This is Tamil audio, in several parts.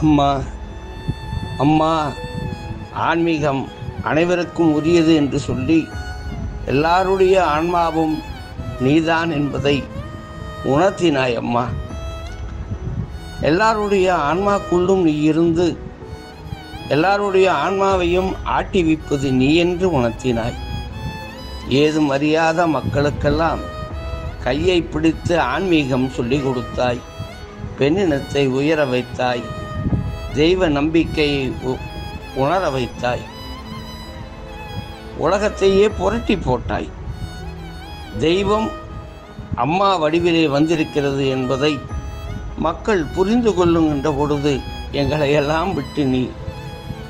அம்மா அம்மா ஆன்மீகம் அனைவருக்கும் உரியது என்று சொல்லி எல்லாருடைய ஆன்மாவும் நீதான் என்பதை உணர்த்தினாய் அம்மா. எல்லாருடைய ஆன்மாக்குள்ளும் நீ இருந்து எல்லாருடைய ஆன்மாவையும் ஆட்டிவிப்பது நீ என்று உணர்த்தினாய். ஏதும் அறியாத மக்களுக்கெல்லாம் கையை பிடித்து ஆன்மீகம் சொல்லிக் கொடுத்தாய். பெண்ணினத்தை உயர வைத்தாய். தெய்வ நம்பிக்கையை உ- உணர வைத்தாய். உலகத்தையே புரட்டி போட்டாய். தெய்வம் அம்மா வடிவிலே வந்திருக்கிறது என்பதை மக்கள் புரிந்து கொள்ளுகின்ற பொழுது எங்களை எல்லாம் விட்டு நீ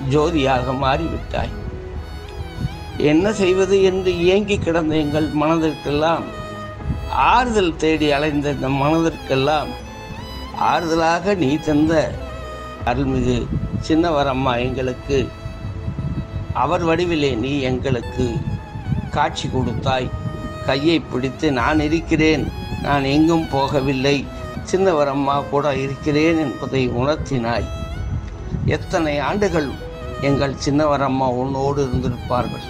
ஜோதியாக மாறிவிட்டாய். என்ன செய்வது என்று இயங்கி கிடந்த எங்கள் மனதிற்கெல்லாம் ஆறுதல் தேடி அலைந்த இந்த மனதிற்கெல்லாம் ஆறுதலாக நீ தந்த அருள்மிகு சின்னவரம்மா எங்களுக்கு அவர் வடிவிலே நீ எங்களுக்கு காட்சி கொடுத்தாய். கையை பிடித்து நான் இருக்கிறேன் நான் எங்கும் போகவில்லை. சின்னவரம்மா கூட இருக்கிறேன் என்பதை உணர்த்தினாய். எத்தனை ஆண்டுகள் எங்கள் சின்னவரம்மா உன்னோடு இருந்திருப்பார்கள்?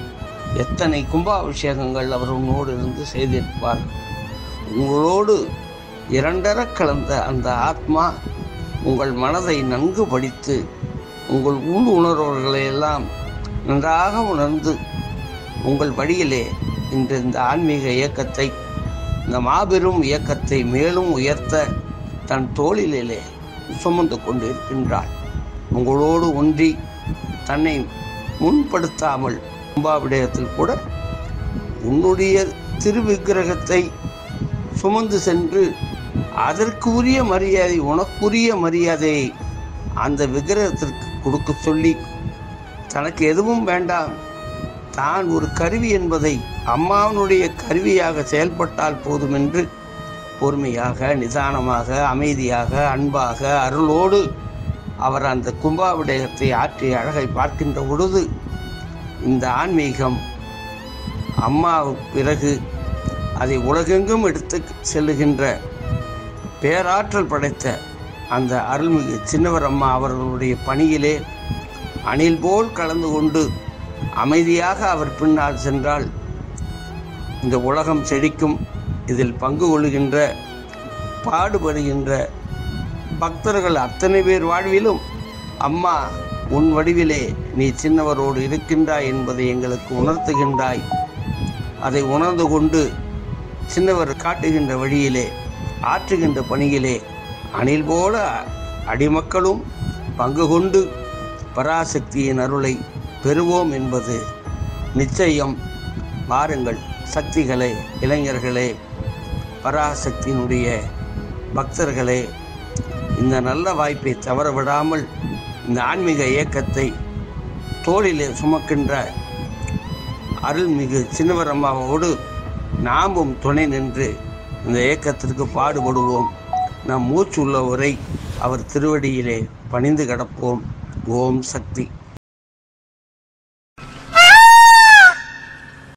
எத்தனை கும்பாபிஷேகங்கள் அவர் உன்னோடு இருந்து செய்திருப்பார்கள் உங்களோடு இரண்டர கலந்த அந்த ஆத்மா உங்கள் மனதை நன்கு படித்து உங்கள் உள் உணர்வுகளையெல்லாம் நன்றாக உணர்ந்து உங்கள் வழியிலே இன்று இந்த ஆன்மீக இயக்கத்தை இந்த மாபெரும் இயக்கத்தை மேலும் உயர்த்த தன் தோளிலே சுமந்து கொண்டு இருக்கின்றாள் உங்களோடு ஒன்றி தன்னை முன்படுத்தாமல் அம்பாவிடயத்தில் கூட உன்னுடைய திருவிக்கிரகத்தை சுமந்து சென்று அதற்கு உரிய மரியாதை உனக்குரிய மரியாதையை அந்த விக்கிரகத்திற்கு கொடுக்க சொல்லி தனக்கு எதுவும் வேண்டாம். தான் ஒரு கருவி என்பதை அம்மாவனுடைய கருவியாக செயல்பட்டால் போதும் என்று பொறுமையாக நிதானமாக அமைதியாக அன்பாக அருளோடு அவர் அந்த கும்பாபிடேகத்தை ஆற்றிய அழகை பார்க்கின்ற பொழுது இந்த ஆன்மீகம் அம்மாவுக்கு பிறகு அதை உலகெங்கும் எடுத்து செல்லுகின்ற பேராற்றல் படைத்த அந்த அருள்மிகு சின்னவர் அம்மா அவர்களுடைய பணியிலே அணில் போல் கலந்து கொண்டு அமைதியாக அவர் பின்னால் சென்றால் இந்த உலகம் செழிக்கும். இதில் பங்கு கொள்கின்ற பாடுபடுகின்ற பக்தர்கள் அத்தனை பேர் வாழ்விலும் அம்மா உன் வடிவிலே நீ சின்னவரோடு இருக்கின்றாய் என்பதை எங்களுக்கு உணர்த்துகின்றாய். அதை உணர்ந்து கொண்டு சின்னவர் காட்டுகின்ற வழியிலே ஆற்றுகின்ற பணியிலே அணில் போல அடிமக்களும் பங்கு கொண்டு பராசக்தியின் அருளை பெறுவோம் என்பது நிச்சயம். வாருங்கள் சக்திகளே இளைஞர்களே பராசக்தியினுடைய பக்தர்களே இந்த நல்ல வாய்ப்பை தவற விடாமல் இந்த ஆன்மீக இயக்கத்தை தோளிலே சுமக்கின்ற அருள்மிகு சின்னவரம்மாவோடு நாமும் துணை நின்று இந்த இயக்கத்திற்கு பாடுபடுவோம். நம் மூச்சு உள்ளவரை அவர் திருவடியிலே பணிந்து கிடப்போம். ஓம் சக்தி.